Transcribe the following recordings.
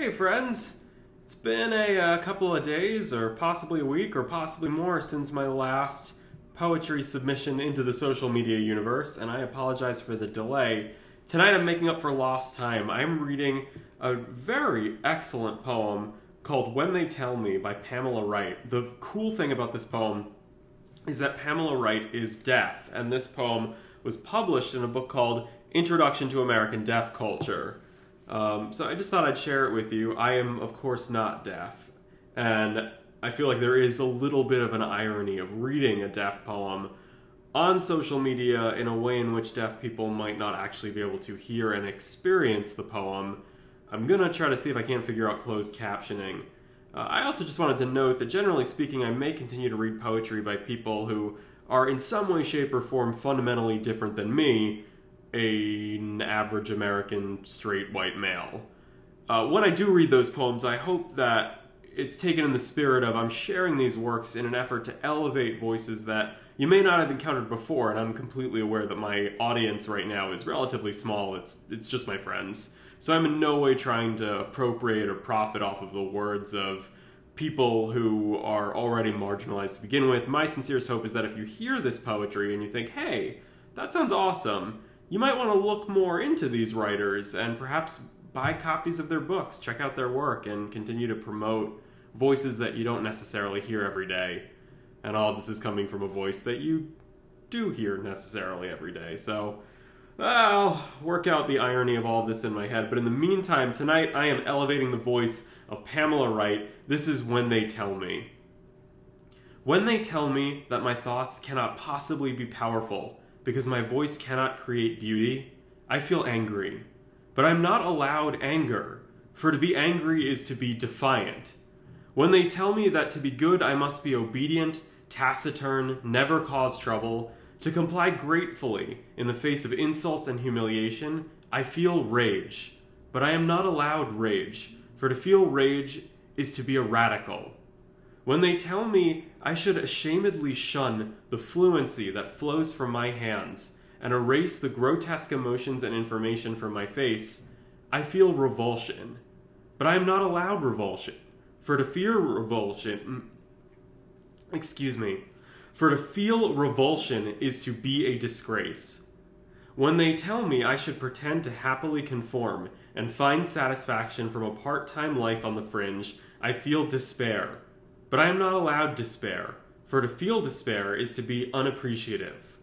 Hey, friends! It's been a, uh couple of days, or possibly a week, or possibly more since my last poetry submission into the social media universe, and I apologize for the delay. Tonight I'm making up for lost time. I'm reading a very excellent poem called When They Tell Me by Pamela Wright. The cool thing about this poem is that Pamela Wright is deaf, and this poem was published in a book called Introduction to American Deaf Culture. Um, so I just thought I'd share it with you. I am, of course, not deaf, and I feel like there is a little bit of an irony of reading a deaf poem on social media in a way in which deaf people might not actually be able to hear and experience the poem. I'm gonna try to see if I can't figure out closed captioning. Uh, I also just wanted to note that generally speaking, I may continue to read poetry by people who are in some way, shape, or form fundamentally different than me, a- average American straight white male. Uh, when I do read those poems, I hope that it's taken in the spirit of I'm sharing these works in an effort to elevate voices that you may not have encountered before, and I'm completely aware that my audience right now is relatively small. It's it's just my friends. So I'm in no way trying to appropriate or profit off of the words of people who are already marginalized to begin with. My sincerest hope is that if you hear this poetry and you think, hey, that sounds awesome, you might want to look more into these writers and perhaps buy copies of their books, check out their work, and continue to promote voices that you don't necessarily hear every day. And all this is coming from a voice that you do hear necessarily every day. So I'll work out the irony of all of this in my head. But in the meantime, tonight I am elevating the voice of Pamela Wright. This is When They Tell Me. When they tell me that my thoughts cannot possibly be powerful because my voice cannot create beauty, I feel angry. But I'm not allowed anger, for to be angry is to be defiant. When they tell me that to be good I must be obedient, taciturn, never cause trouble, to comply gratefully in the face of insults and humiliation, I feel rage. But I am not allowed rage, for to feel rage is to be a radical. When they tell me I should ashamedly shun the fluency that flows from my hands and erase the grotesque emotions and information from my face, I feel revulsion. But I am not allowed revulsion, for to fear revulsion. Excuse me. For to feel revulsion is to be a disgrace. When they tell me I should pretend to happily conform and find satisfaction from a part time life on the fringe, I feel despair. But I am not allowed despair, for to feel despair is to be unappreciative.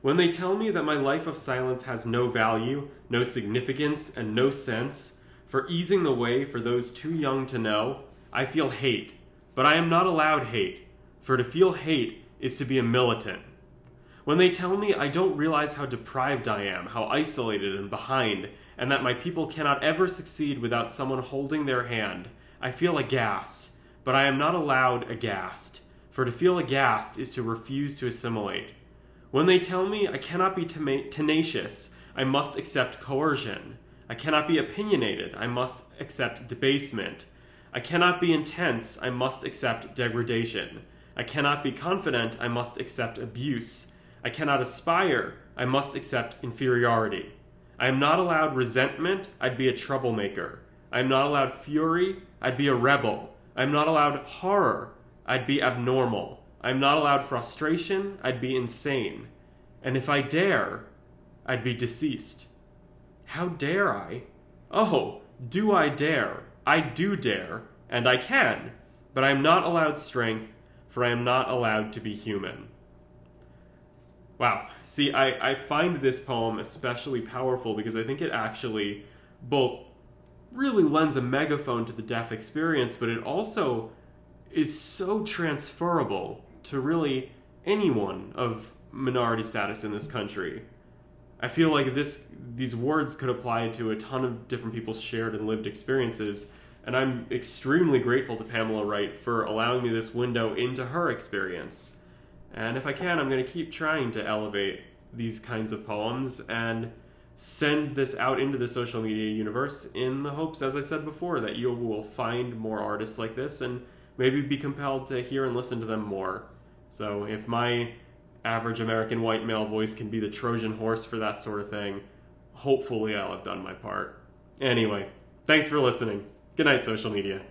When they tell me that my life of silence has no value, no significance, and no sense, for easing the way for those too young to know, I feel hate. But I am not allowed hate, for to feel hate is to be a militant. When they tell me I don't realize how deprived I am, how isolated and behind, and that my people cannot ever succeed without someone holding their hand, I feel aghast. But I am not allowed aghast, for to feel aghast is to refuse to assimilate. When they tell me I cannot be tenacious, I must accept coercion. I cannot be opinionated, I must accept debasement. I cannot be intense, I must accept degradation. I cannot be confident, I must accept abuse. I cannot aspire, I must accept inferiority. I am not allowed resentment, I'd be a troublemaker. I am not allowed fury, I'd be a rebel. I am not allowed horror, I'd be abnormal. I am not allowed frustration, I'd be insane. And if I dare, I'd be deceased. How dare I? Oh, do I dare? I do dare, and I can, but I am not allowed strength, for I am not allowed to be human. Wow. See, I, I find this poem especially powerful because I think it actually both really lends a megaphone to the deaf experience, but it also is so transferable to really anyone of minority status in this country. I feel like this these words could apply to a ton of different people's shared and lived experiences, and I'm extremely grateful to Pamela Wright for allowing me this window into her experience. And if I can, I'm going to keep trying to elevate these kinds of poems and send this out into the social media universe in the hopes, as I said before, that you will find more artists like this and maybe be compelled to hear and listen to them more. So if my average American white male voice can be the Trojan horse for that sort of thing, hopefully I'll have done my part. Anyway, thanks for listening. Good night, social media.